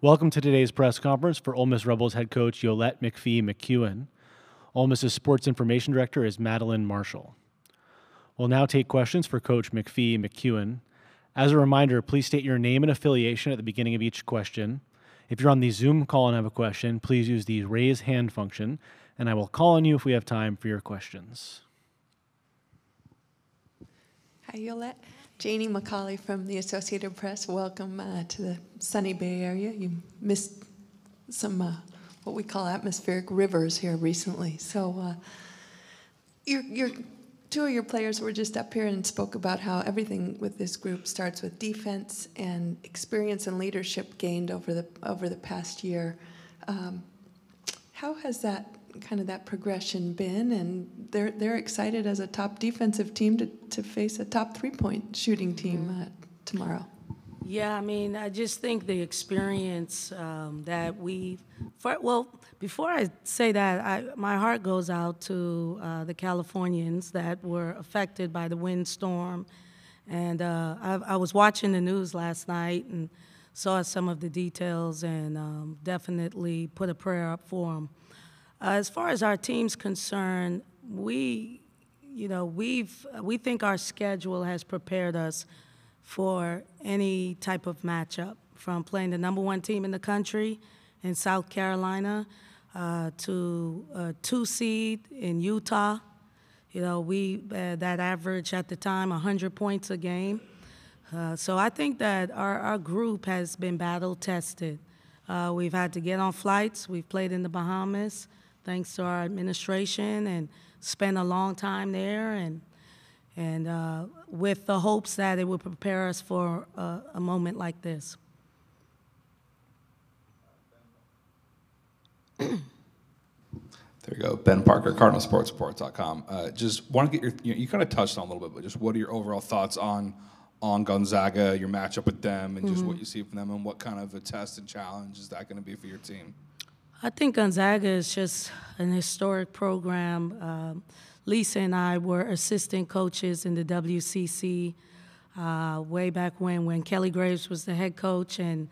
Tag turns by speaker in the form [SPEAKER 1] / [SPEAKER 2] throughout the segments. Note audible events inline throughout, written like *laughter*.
[SPEAKER 1] Welcome to today's press conference for Ole Miss Rebels head coach Yolett McPhee McCuin. Ole Miss's sports information director is Madeline Marshall. We'll now take questions for Coach McPhee McCuin. As a reminder, please state your name and affiliation at the beginning of each question. If you're on the Zoom call and have a question, please use the raise hand function, and I will call on you if we have time for your questions.
[SPEAKER 2] Hi, Yolett. Janie McCauley from the Associated Press. Welcome uh, to the sunny Bay Area. You missed some uh, what we call atmospheric rivers here recently. So, uh, your, your two of your players were just up here and spoke about how everything with this group starts with defense and experience and leadership gained over the over the past year. Um, how has that kind of that progression been? And they're they're excited as a top defensive team to, to face a top three point shooting team uh, tomorrow.
[SPEAKER 3] Yeah, I mean, I just think the experience um, that we, well, before I say that, I, my heart goes out to uh, the Californians that were affected by the windstorm. And uh, I, I, was watching the news last night and saw some of the details and um, definitely put a prayer up for them. Uh, as far as our team's concerned, we, you know, we've, we think our schedule has prepared us for any type of matchup, from playing the number one team in the country in South Carolina uh, to a two seed in Utah. You know, we uh, that average at the time 100 points a game. Uh, so I think that our, our group has been battle tested. Uh, we've had to get on flights. We've played in the Bahamas, thanks to our administration, and spent a long time there. And and uh, with the hopes that it would prepare us for a, a moment like this.
[SPEAKER 4] There you go. Ben Parker, CardinalSportsReport.com. Uh, just want to get your, you, you, kind of touched on a little bit, but just what are your overall thoughts on on Gonzaga, your matchup with them, and just mm-hmm. what you see from them, and what kind of a test and challenge is that going to be for your team?
[SPEAKER 3] I think Gonzaga is just an historic program. Um, Lisa and I were assistant coaches in the WCC uh, way back when, when Kelly Graves was the head coach and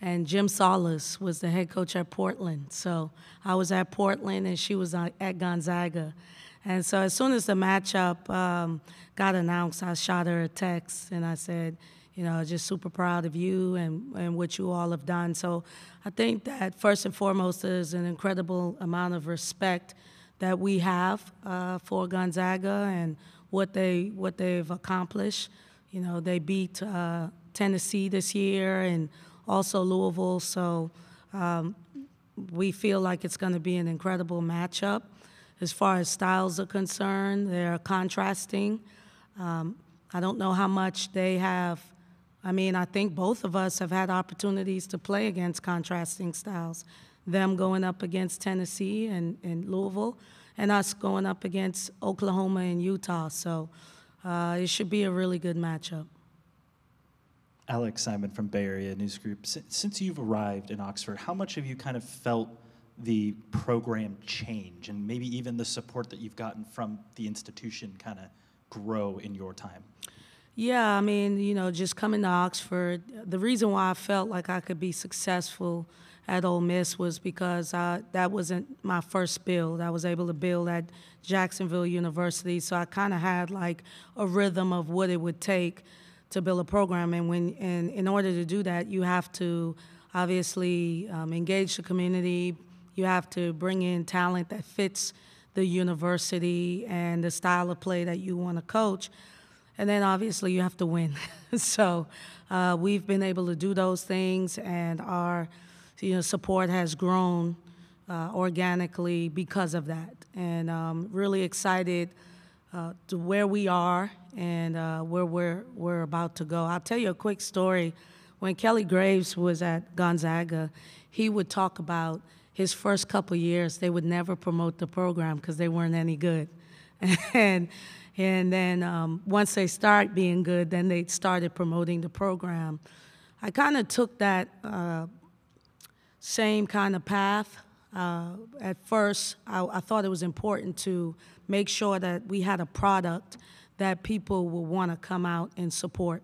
[SPEAKER 3] and Jim Sollars was the head coach at Portland. So I was at Portland and she was at Gonzaga. And so as soon as the matchup um, got announced, I shot her a text and I said, you know, just super proud of you and, and what you all have done. So I think that first and foremost, there's an incredible amount of respect that we have uh, for Gonzaga and what they what they've accomplished. You know, they beat uh, Tennessee this year and also Louisville, so um, we feel like it's going to be an incredible matchup. As far as styles are concerned, they're contrasting. Um, I don't know how much they have. I mean, I think both of us have had opportunities to play against contrasting styles them going up against Tennessee and, and Louisville, and us going up against Oklahoma and Utah. So uh, it should be a really good matchup.
[SPEAKER 5] Alex Simon from Bay Area News Group. Since you've arrived in Oxford, how much have you kind of felt the program change and maybe even the support that you've gotten from the institution kind of grow in your time?
[SPEAKER 3] Yeah, I mean, you know, just coming to Oxford, the reason why I felt like I could be successful at Ole Miss was because I, that wasn't my first build. I was able to build at Jacksonville University, so I kind of had like a rhythm of what it would take to build a program. And when and in order to do that, you have to obviously um, engage the community. You have to bring in talent that fits the university and the style of play that you want to coach. And then obviously you have to win. *laughs* so uh, we've been able to do those things, and our you know, support has grown uh, organically because of that. And um, really excited uh, to where we are and uh, where we're, we're about to go. I'll tell you a quick story. When Kelly Graves was at Gonzaga, he would talk about his first couple years, they would never promote the program because they weren't any good. *laughs* and, and then um, once they start being good, then they started promoting the program. I kind of took that uh, same kind of path. Uh, at first, I, I, thought it was important to make sure that we had a product that people would want to come out and support.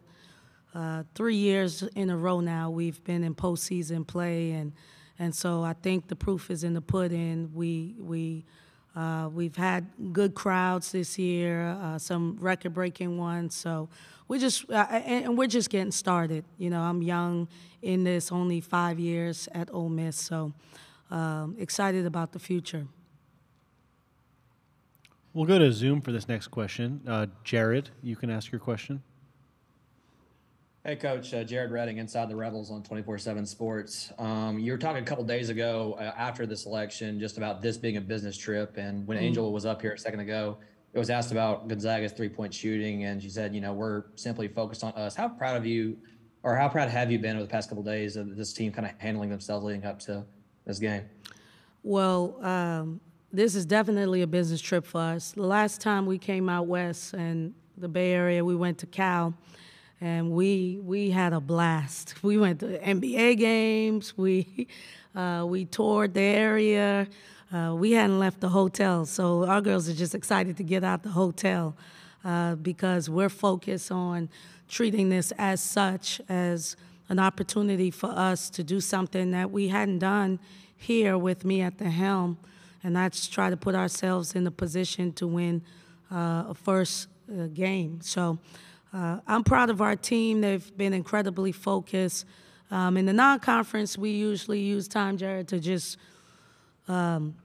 [SPEAKER 3] uh, three years in a row now we've been in postseason play, and and so I think the proof is in the pudding. We we uh, we've had good crowds this year, uh, some record-breaking ones. So we just uh, and, we're just getting started. You know, I'm young in this, only five years at Ole Miss, so um, excited about the future.
[SPEAKER 1] We'll go to Zoom for this next question. Uh, Jared, you can ask your question.
[SPEAKER 6] Hey, Coach. Uh, Jared Redding, Inside the Rebels on 24 7 Sports. Um, you were talking a couple days ago uh, after this election just about this being a business trip. And when Angel was up here a second ago, it was asked about Gonzaga's three point shooting. And she said, you know, we're simply focused on us. How proud of you, or how proud have you been over the past couple days of this team kind of handling themselves leading up to this game?
[SPEAKER 3] Well, um, this is definitely a business trip for us. The last time we came out west and the Bay Area, we went to Cal, and we we had a blast. We went to NBA games. *laughs* We uh, we toured the area. Uh, we hadn't left the hotel, so our girls are just excited to get out the hotel uh, because we're focused on treating this as such as an opportunity for us to do something that we hadn't done here with me at the helm, and that's try to put ourselves in a position to win uh, a first uh, game. So uh, I'm proud of our team. They've been incredibly focused. Um, in the non-conference, we usually use time, Jared, to just um,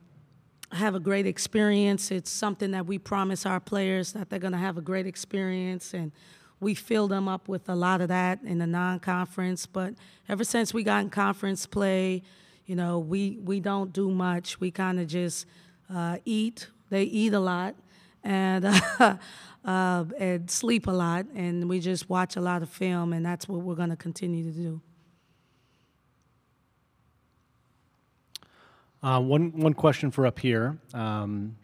[SPEAKER 3] have a great experience. It's something that we promise our players that they're going to have a great experience, and we fill them up with a lot of that in the non-conference. But ever since we got in conference play, you know, we we don't do much. We kind of just uh, eat. They eat a lot, and *laughs* uh, uh, and sleep a lot, and we just watch a lot of film, and that's what we're going to continue to do.
[SPEAKER 1] Uh, one one question for up here. Um,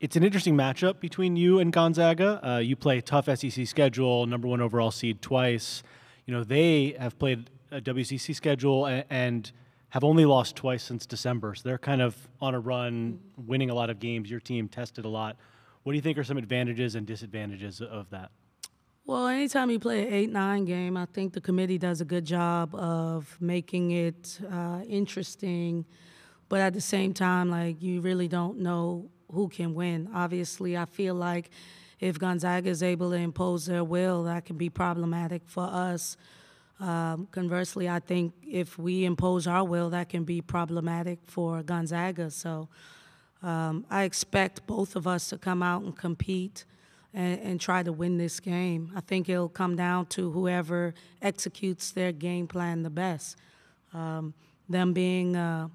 [SPEAKER 1] it's an interesting matchup between you and Gonzaga. Uh, you play tough SEC schedule, number one overall seed twice. You know they have played a WCC schedule and, and have only lost twice since December. So they're kind of on a run, winning a lot of games. Your team tested a lot. What do you think are some advantages and disadvantages of that?
[SPEAKER 3] Well, anytime you play an 8 9 game, I think the committee does a good job of making it uh, interesting. But at the same time, like, you really don't know who can win. Obviously, I feel like if Gonzaga is able to impose their will, that can be problematic for us. Um, conversely, I think if we impose our will, that can be problematic for Gonzaga. So um, I expect both of us to come out and compete and, and, try to win this game. I think it'll come down to whoever executes their game plan the best. Um, them being uh,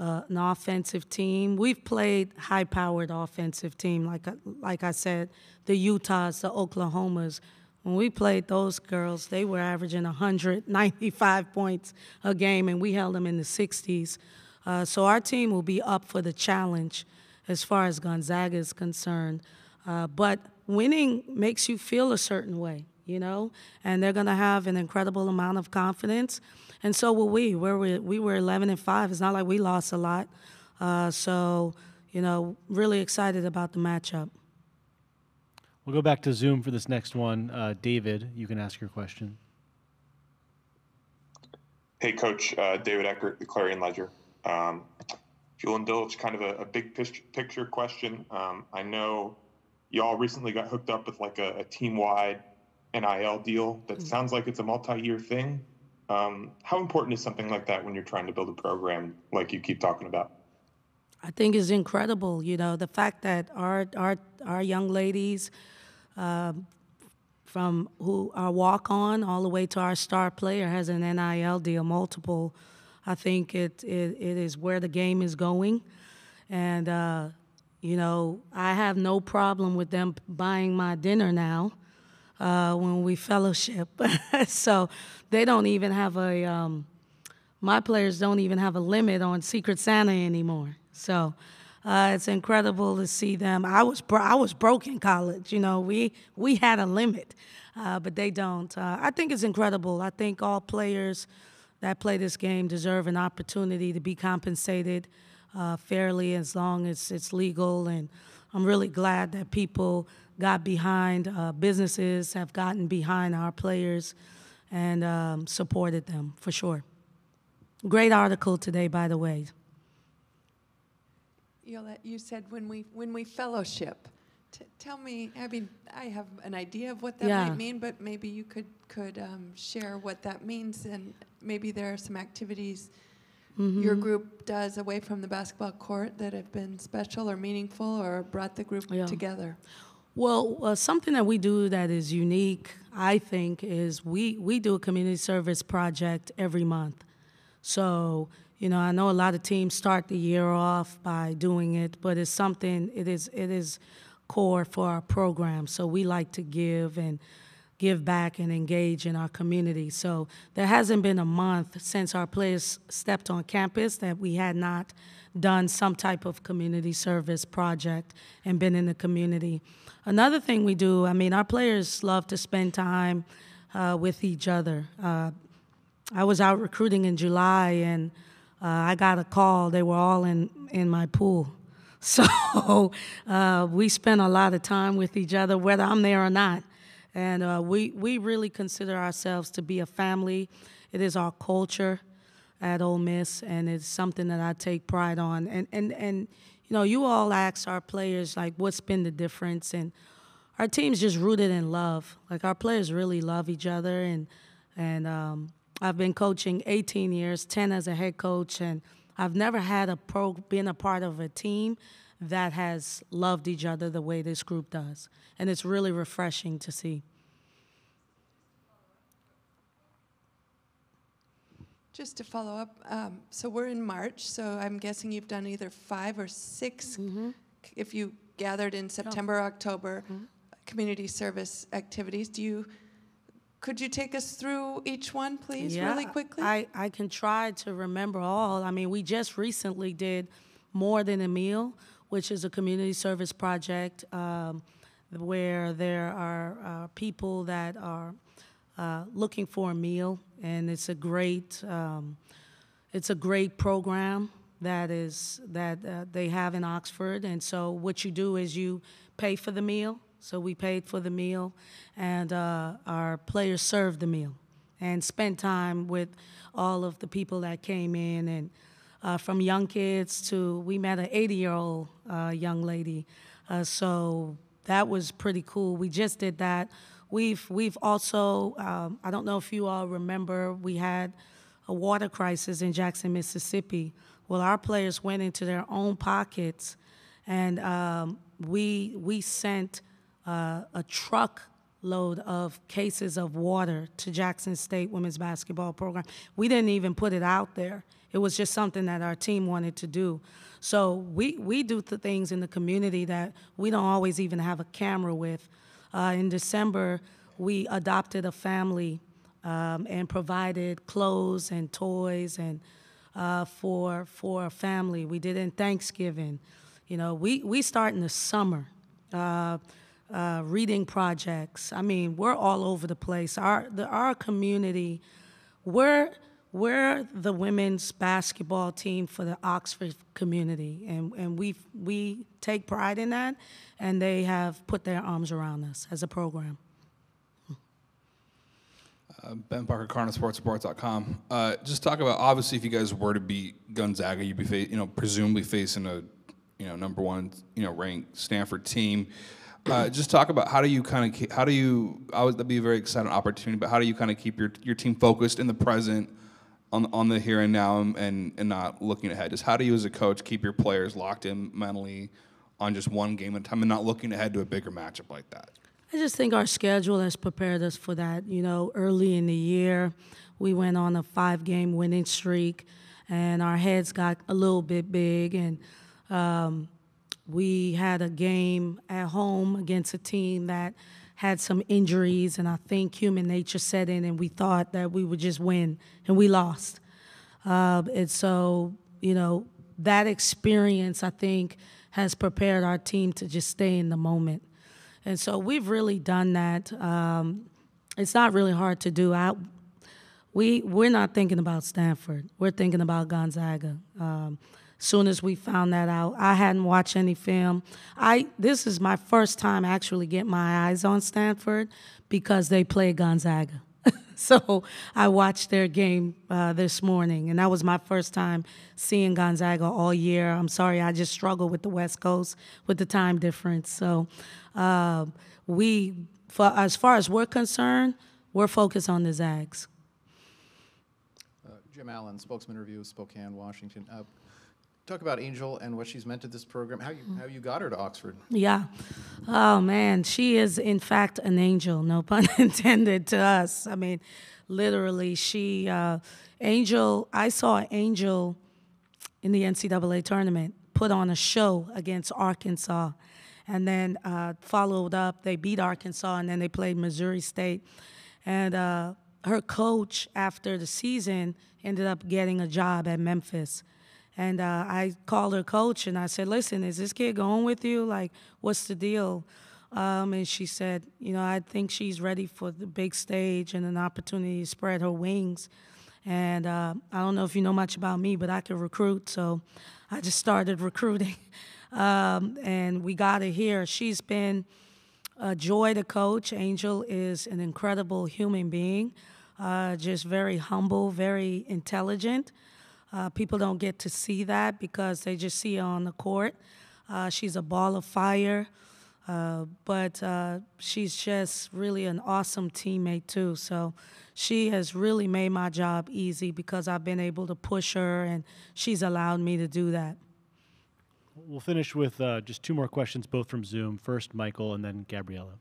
[SPEAKER 3] uh, an offensive team, we've played high-powered offensive team. Like like I said, the Utahs, the Oklahomas. When we played those girls, they were averaging 195 points a game, and we held them in the 60s. Uh, so our team will be up for the challenge as far as Gonzaga is concerned. Uh, but winning makes you feel a certain way, you know, and they're going to have an incredible amount of confidence, and so will we. We're, we were 11 and five. It's not like we lost a lot. Uh, so, you know, really excited about the matchup.
[SPEAKER 1] We'll go back to Zoom for this next one. Uh, David, you can ask your question.
[SPEAKER 7] Hey, Coach. Uh, David Eckert, the Clarion Ledger. Um, if you'll indulge kind of a, a big picture question, um, I know y'all recently got hooked up with like a, a team-wide NIL deal that mm-hmm. sounds like it's a multi-year thing. Um, how important is something like that when you're trying to build a program like you keep talking about?
[SPEAKER 3] I think it's incredible. You know, the fact that our our our young ladies, um, from who our walk on all the way to our star player has an NIL deal, multiple. I think it it, it is where the game is going, and uh, you know, I have no problem with them buying my dinner now uh, when we fellowship. *laughs* so they don't even have a, um, my players don't even have a limit on Secret Santa anymore. So uh, it's incredible to see them. I was bro- I was broke in college. You know, we we had a limit, uh, but they don't. Uh, I think it's incredible. I think all players that play this game deserve an opportunity to be compensated uh, fairly as long as it's legal. And I'm really glad that people got behind, uh, businesses have gotten behind our players and um, supported them for sure. Great article today, by the way.
[SPEAKER 2] Yolett, you said when we when we fellowship. T- tell me, I mean, I have an idea of what that
[SPEAKER 3] Yeah.
[SPEAKER 2] might mean, but maybe you could could um, share what that means, and maybe there are some activities your
[SPEAKER 3] Mm-hmm.
[SPEAKER 2] group does away from the basketball court that have been special or meaningful or brought the group
[SPEAKER 3] Yeah.
[SPEAKER 2] together.
[SPEAKER 3] Well, uh, something that we do that is unique, I think, is we, we do a community service project every month. So, you know, I know a lot of teams start the year off by doing it, but it's something, it is, it is core for our program. So we like to give and give back and engage in our community. So there hasn't been a month since our players stepped on campus that we had not done some type of community service project and been in the community. Another thing we do, I mean, our players love to spend time uh, with each other. Uh, I was out recruiting in July and uh, I got a call. They were all in, in my pool. *laughs* So uh, we spent a lot of time with each other, whether I'm there or not. And uh, we, we really consider ourselves to be a family. It is our culture at Ole Miss, and it's something that I take pride on. And, and, and you know, you all ask our players, like, what's been the difference? And our team's just rooted in love. Like, our players really love each other. And, and um, I've been coaching 18 years, 10 as a head coach, and I've never had a pro, been a part of a team that has loved each other the way this group does. And it's really refreshing to see.
[SPEAKER 2] Just to follow up, um, so we're in March, so I'm guessing you've done either five or 6
[SPEAKER 3] Mm-hmm.
[SPEAKER 2] if you gathered in September, October,
[SPEAKER 3] Mm-hmm.
[SPEAKER 2] community service activities. Do you, could you take us through each one, please, really quickly?
[SPEAKER 3] I, I can try to remember all. I mean, we just recently did More Than a Meal, which is a community service project um, where there are uh, people that are uh, looking for a meal, and it's a great um, it's a great program that is that uh, they have in Oxford. And so what you do is you pay for the meal. So we paid for the meal, and uh, our players served the meal and spent time with all of the people that came in and. Uh, from young kids to we met an 80 year old uh, young lady uh, so that was pretty cool we just did that we've we've also um, i don't know if you all remember we had a water crisis in Jackson, Mississippi. Well, our players went into their own pockets, and um, we we sent uh, a truck load of cases of water to Jackson State women's basketball program. We didn't even put it out there. It was just something that our team wanted to do. So we we do the things in the community that we don't always even have a camera with. Uh, in December, we adopted a family um, and provided clothes and toys and uh, for for a family. We did in Thanksgiving. You know, we we start in the summer. Uh, uh, reading projects. I mean, we're all over the place. Our the, our community, we're we're the women's basketball team for the Oxford community, and and we we take pride in that, and they have put their arms around us as a program.
[SPEAKER 4] Uh, ben Parker, CardinalSportsReport.com. Uh, just talk about obviously if you guys were to beat Gonzaga, you'd be fa- you know presumably facing a you know number one you know ranked Stanford team. Uh, just talk about how do you kind of how do you I would that'd be a very exciting opportunity, but how do you kind of keep your your team focused in the present, on on the here and now, and and not looking ahead. Just how do you as a coach keep your players locked in mentally on just one game at a time and not looking ahead to a bigger matchup like that?
[SPEAKER 3] I just think our schedule has prepared us for that. You know, early in the year, we went on a five game winning streak, and our heads got a little bit big. And um, we had a game at home against a team that had some injuries, and I think human nature set in, and we thought that we would just win, and we lost. Uh, and so, you know, that experience, I think, has prepared our team to just stay in the moment. And so we've really done that. Um, it's not really hard to do. I, we we're not thinking about Stanford. We're thinking about Gonzaga. Um, soon as we found that out. I hadn't watched any film. I this is my first time actually getting my eyes on Stanford because they play Gonzaga. *laughs* so I watched their game uh, this morning, and that was my first time seeing Gonzaga all year. I'm sorry, I just struggle with the West Coast with the time difference. So uh, we, for, as far as we're concerned, we're focused on the Zags.
[SPEAKER 8] Jim Allen, spokesman review, Spokane, Washington. Talk about Angel and what she's meant to this program. How you how you got her to Oxford?
[SPEAKER 3] Yeah. Oh man, she is in fact an angel. No pun *laughs* intended to us. I mean, literally, she uh, Angel. I saw Angel in the NCAA tournament put on a show against Arkansas, and then uh, followed up. They beat Arkansas, and then they played Missouri State, and. Uh, her coach after the season ended up getting a job at Memphis. And uh, I called her coach and I said, Listen, is this kid going with you? Like, what's the deal? Um, and she said, You know, I think she's ready for the big stage and an opportunity to spread her wings. And uh, I don't know if you know much about me, but I can recruit. So I just started *laughs* recruiting. Um, and we got her here. She's been a joy to coach. Angel is an incredible human being, uh, just very humble, very intelligent. Uh, people don't get to see that because they just see her on the court. Uh, she's a ball of fire, uh, but uh, she's just really an awesome teammate too. So she has really made my job easy because I've been able to push her, and she's allowed me to do that.
[SPEAKER 1] We'll finish with uh, just two more questions, both from Zoom. First, Michael, and then Gabriella.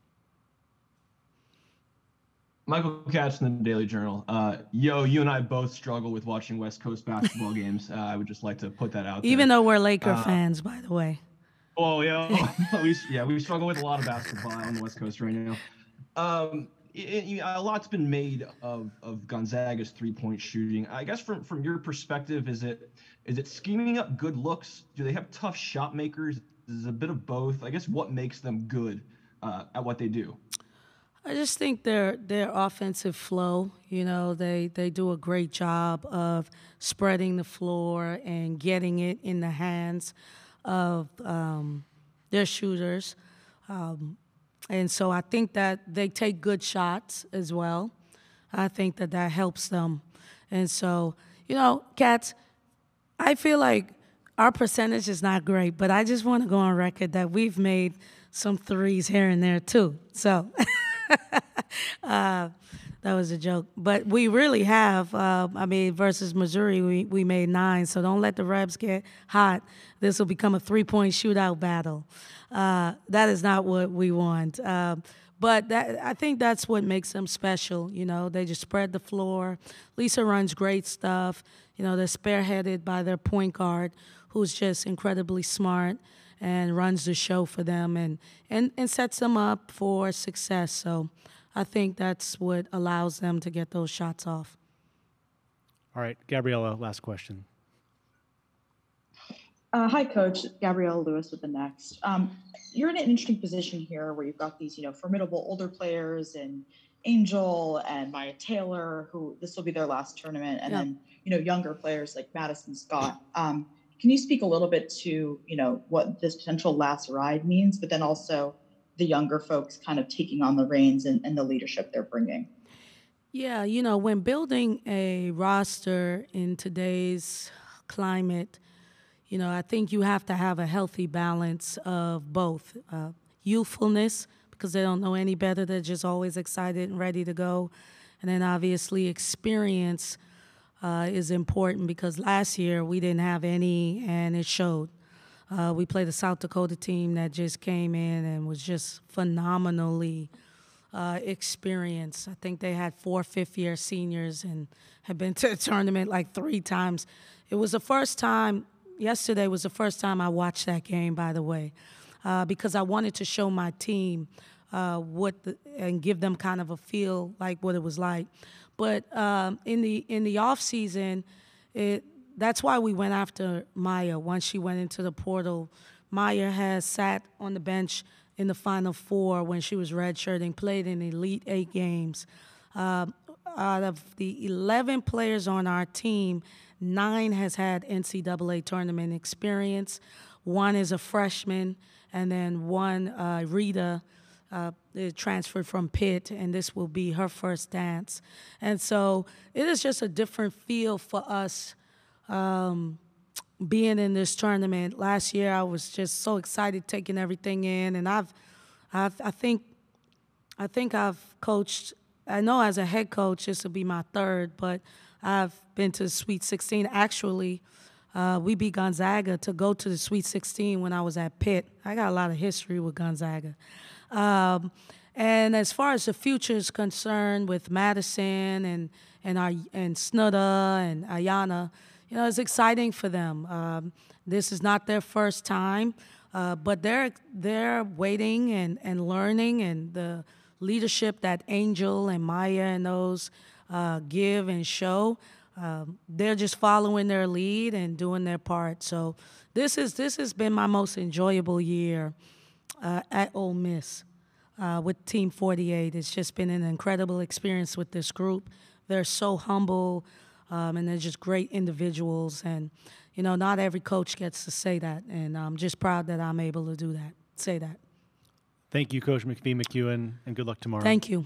[SPEAKER 9] Michael Katz in the Daily Journal. Uh, yo, you and I both struggle with watching West Coast basketball *laughs* games. Uh, I would just like to put that out There.
[SPEAKER 3] Even though we're Laker
[SPEAKER 9] Uh,
[SPEAKER 3] fans, by the way.
[SPEAKER 9] Oh yeah, *laughs* *laughs* we, yeah, we struggle with a lot of basketball on the West Coast right now. Um, it, it- a lot's been made of of Gonzaga's three point shooting. I guess from from your perspective, is it is it scheming up good looks? Do they have tough shot makers? Is it a bit of both? I guess what makes them good uh, at what they do?
[SPEAKER 3] I just think their their offensive flow, you know, they they do a great job of spreading the floor and getting it in the hands of um, their shooters, um, and so I think that they take good shots as well. I think that that helps them, and so you know, Katz. I feel like our percentage is not great, but I just want to go on record that we've made some threes here and there too. So. *laughs* *laughs* uh, that was a joke. But we really have. Uh, I mean, versus Missouri, we, we made nine. So don't let the Rebs get hot. This will become a three point shootout battle. Uh, that is not what we want. Um, but that, I think that's what makes them special. You know, they just spread the floor. Lisa runs great stuff. You know, they're spearheaded by their point guard, who's just incredibly smart and runs the show for them and, and, and sets them up for success. So I think that's what allows them to get those shots off.
[SPEAKER 1] All right, Gabriella, last question.
[SPEAKER 10] Uh, hi, Coach. Gabrielle Lewis with the Next. Um, you're in an interesting position here where you've got these, you know, formidable older players and Angel and Myah Taylor, who this will be their last tournament, and
[SPEAKER 3] Yeah.
[SPEAKER 10] then you know younger players like Madison Scott. Um, can you speak a little bit to you know what this potential last ride means, but then also the younger folks kind of taking on the reins and, and the leadership they're bringing?
[SPEAKER 3] Yeah, you know, when building a roster in today's climate, you know, I think you have to have a healthy balance of both uh, youthfulness, because they don't know any better, they're just always excited and ready to go. And then obviously, experience uh, is important because last year we didn't have any, and it showed. Uh, we played a South Dakota team that just came in and was just phenomenally uh, experienced. I think they had four fifth year seniors and had been *laughs* to the tournament like three times. It was the first time, yesterday was the first time I watched that game, by the way, uh, because I wanted to show my team uh, what the, and give them kind of a feel like what it was like. But um, in the in the off season, it that's why we went after Myah once she went into the portal. Myah has sat on the bench in the Final Four when she was redshirting, played in Elite Eight games. Um, out of the 11 players on our team, nine has had NCAA tournament experience. One is a freshman, and then one, uh, Rita, uh, transferred from Pitt, and this will be her first dance. And so it is just a different feel for us um, being in this tournament. Last year, I was just so excited taking everything in, and I've, I've I think, I think I've coached. I know as a head coach, this will be my third, but I've been to Sweet 16. Actually, uh, we beat Gonzaga to go to the Sweet 16 when I was at Pitt. I got a lot of history with Gonzaga. Um, and as far as the future is concerned with Madison and and our, and Snudda and Ayana, you know, it's exciting for them. Um, this is not their first time, uh, but they're they're waiting and, and learning, and the leadership that Angel and Myah and those uh, give and show. Um, they're just following their lead and doing their part. So this is this has been my most enjoyable year uh, at Ole Miss uh, with Team 48. It's just been an incredible experience with this group. They're so humble, um, and they're just great individuals. And you know, not every coach gets to say that, and I'm just proud that I'm able to do that. Say that.
[SPEAKER 1] Thank you, Coach McPhee McCuin, and good luck tomorrow.
[SPEAKER 3] Thank you.